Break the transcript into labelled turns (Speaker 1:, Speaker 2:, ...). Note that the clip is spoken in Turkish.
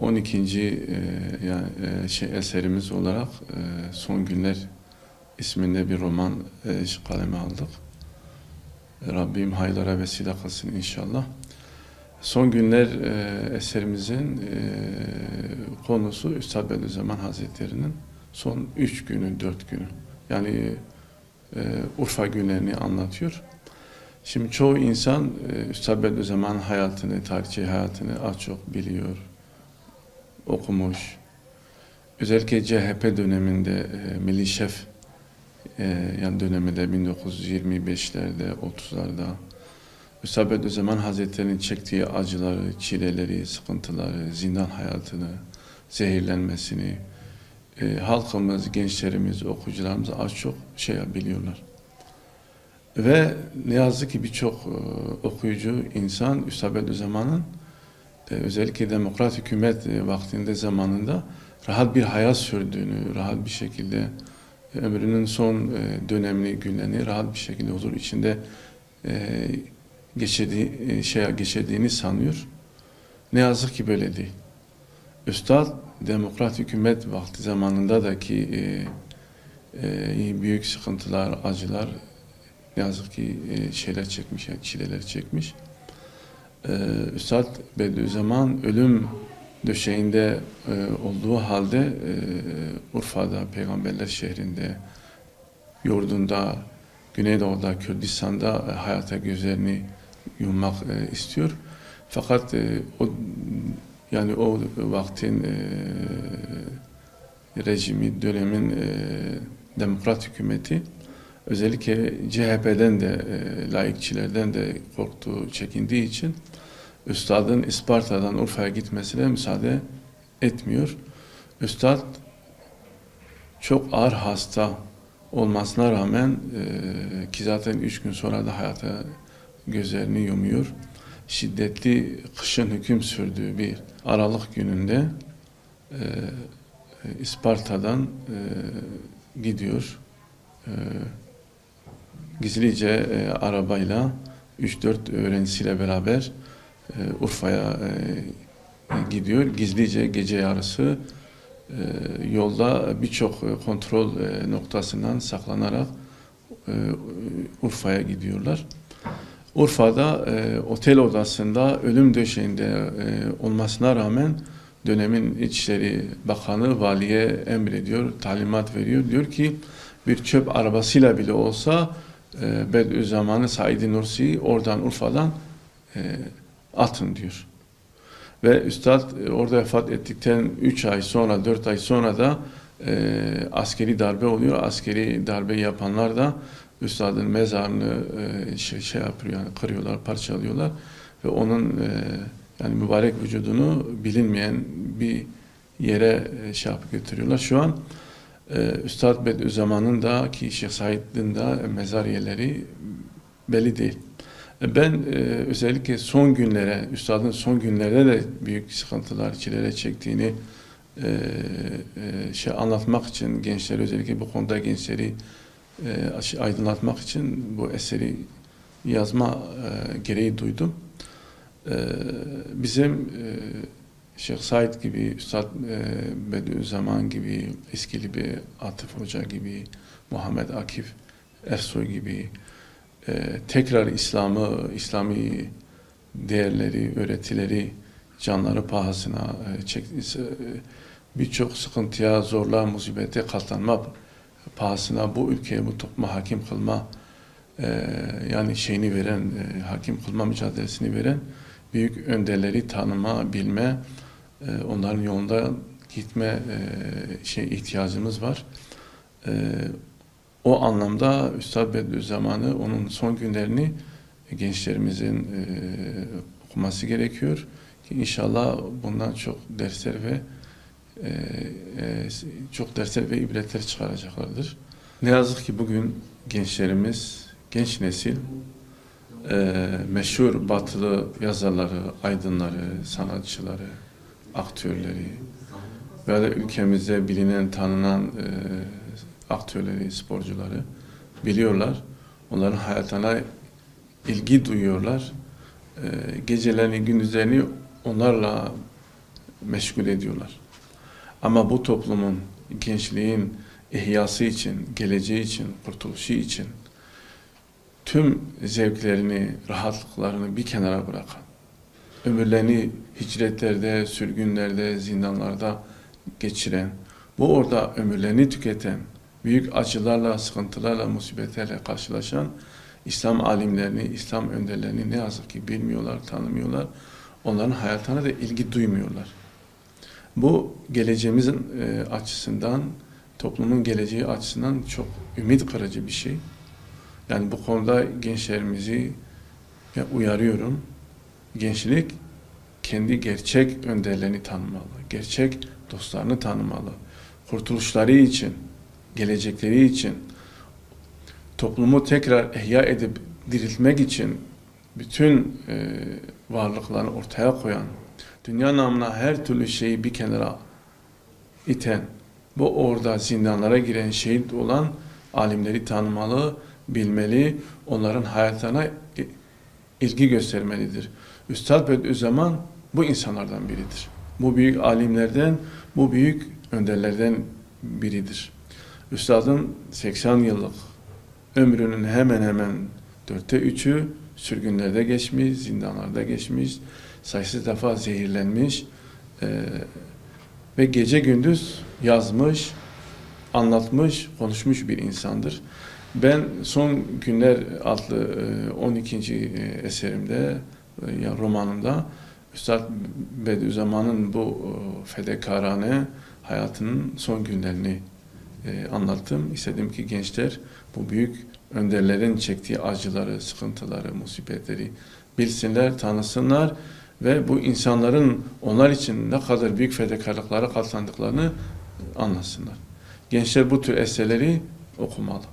Speaker 1: 12. e, yani e, şey eserimiz olarak e, Son Günler isminde bir roman e, kaleme aldık. Rabbim hayırlara vesile kılsın inşallah. Son Günler e, eserimizin e, konusu Üstad Bediüzzaman Hazretleri'nin son üç günü, dört günü. Yani e, Urfa günlerini anlatıyor. Şimdi çoğu insan e, Üstad Bediüzzaman hayatını, tarihçi hayatını az çok biliyor, okumuş. Özellikle CHP döneminde e, Milli Şef e, yani döneminde 1925'lerde, 30'larda Üstad Bediüzzaman Hazretleri'nin çektiği acıları, çileleri, sıkıntıları, zindan hayatını, zehirlenmesini e, halkımız, gençlerimiz, okuyucularımız az çok şey biliyorlar. Ve ne yazık ki birçok e, okuyucu insan Üstad Bediüzzaman'ın e, özellikle demokrat hükümet e, vaktinde zamanında rahat bir hayat sürdüğünü, rahat bir şekilde e, ömrünün son e, dönemli günlerini rahat bir şekilde huzur içinde geçirdiği, şey, geçirdiğini sanıyor. Ne yazık ki böyle değil. Üstad demokrat hükümet vakti zamanında da ki büyük sıkıntılar, acılar ne yazık ki şeyler çekmiş, çileler çekmiş. E, Üstad Bediüzzaman ölüm döşeğinde e, olduğu halde e, Urfa'da, Peygamberler şehrinde, yurdunda, Güneydoğu'da, Kürdistan'da e, hayata gözlerini yummak e, istiyor. Fakat e, o yani o vaktin e, rejimi, dönemin e, demokrat hükümeti özellikle CHP'den de e, laikçilerden de korktuğu, çekindiği için Üstad'ın İsparta'dan Urfa'ya gitmesine müsaade etmiyor. Üstad çok ağır hasta olmasına rağmen e, ki zaten üç gün sonra da hayata gözlerini yumuyor. Şiddetli kışın hüküm sürdüğü bir Aralık gününde e, İsparta'dan e, gidiyor. E, gizlice e, arabayla 3-4 öğrencisiyle beraber e, Urfa'ya e, gidiyor. Gizlice gece yarısı e, yolda birçok e, kontrol e, noktasından saklanarak e, Urfa'ya gidiyorlar. Urfa'da e, otel odasında ölüm döşeğinde e, olmasına rağmen dönemin İçişleri Bakanı valiye emrediyor, talimat veriyor. Diyor ki bir çöp arabasıyla bile olsa e, Bediüzzaman'ı Said Nursi'yi oradan Urfa'dan e, atın diyor. Ve Üstad e, orada vefat ettikten 3 ay sonra, 4 ay sonra da e, askeri darbe oluyor. Askeri darbe yapanlar da Üstadın mezarını e, şey, şey yapıyor yani kırıyorlar, parçalıyorlar ve onun e, yani mübarek vücudunu bilinmeyen bir yere e, şey yapıp götürüyorlar. Şu an e, Üstad Bediüzzaman'ın da ki Şeyh Said'in de mezar yerleri belli değil. E, ben e, özellikle son günlere, Üstad'ın son günlerde de büyük sıkıntılar, çilere çektiğini e, şey anlatmak için gençler özellikle bu konuda gençleri aydınlatmak için bu eseri yazma gereği duydum. E, bizim Şeyh Said gibi, Üstad e, Bediüzzaman gibi, eski bir Atıf Hoca gibi, Muhammed Akif Ersoy gibi e, tekrar İslam'ı, İslami değerleri, öğretileri canları pahasına e, e, birçok sıkıntıya, zorluğa, musibete katlanma pahasına bu ülkeye, bu topluma hakim kılma e, yani şeyini veren, hakim kılma mücadelesini veren büyük önderleri tanıma, bilme, e, onların yolunda gitme e, şey ihtiyacımız var. E, o anlamda Üstad Bediüzzaman'ı, onun son günlerini gençlerimizin e, okuması gerekiyor. Ki inşallah bundan çok dersler ve e, e, çok dersler ve ibretler çıkaracaklardır. Ne yazık ki bugün gençlerimiz, genç nesil e, meşhur batılı yazarları, aydınları, sanatçıları, aktörleri veya da ülkemizde bilinen, tanınan e, aktörleri, sporcuları biliyorlar. Onların hayatına ilgi duyuyorlar. E, gecelerini, gündüzlerini onlarla meşgul ediyorlar. Ama bu toplumun, gençliğin ihyası için, geleceği için, kurtuluşu için tüm zevklerini, rahatlıklarını bir kenara bırakan, ömürlerini hicretlerde, sürgünlerde, zindanlarda geçiren, bu orada ömürlerini tüketen, büyük acılarla, sıkıntılarla, musibetlerle karşılaşan İslam alimlerini, İslam önderlerini ne yazık ki bilmiyorlar, tanımıyorlar. Onların hayatına da ilgi duymuyorlar. Bu geleceğimizin e, açısından, toplumun geleceği açısından çok ümit kırıcı bir şey. Yani bu konuda gençlerimizi ya uyarıyorum. Gençlik kendi gerçek önderlerini tanımalı, gerçek dostlarını tanımalı. Kurtuluşları için, gelecekleri için, toplumu tekrar ihya edip diriltmek için bütün e, varlıklarını ortaya koyan, dünya namına her türlü şeyi bir kenara iten, bu orada zindanlara giren şehit olan alimleri tanımalı, bilmeli, onların hayatına ilgi göstermelidir. Üstad Bediüzzaman bu insanlardan biridir. Bu büyük alimlerden, bu büyük önderlerden biridir. Üstadın 80 yıllık ömrünün hemen hemen dörtte üçü sürgünlerde geçmiş, zindanlarda geçmiş, sayısız defa zehirlenmiş e, ve gece gündüz yazmış, anlatmış, konuşmuş bir insandır. Ben son günler adlı 12. eserimde, ya romanımda Üstad Bediüzzaman'ın bu fedakarane hayatının son günlerini anlattım. İstedim ki gençler bu büyük önderlerin çektiği acıları, sıkıntıları, musibetleri bilsinler, tanısınlar ve bu insanların onlar için ne kadar büyük fedakarlıklara katlandıklarını anlasınlar. Gençler bu tür eserleri okumalı.